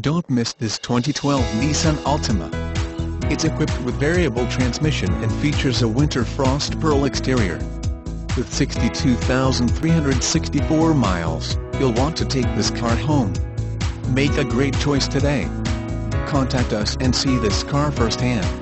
Don't miss this 2012 Nissan Altima. It's equipped with variable transmission and features a winter frost pearl exterior. With 62,364 miles, you'll want to take this car home. Make a great choice today. Contact us and see this car firsthand.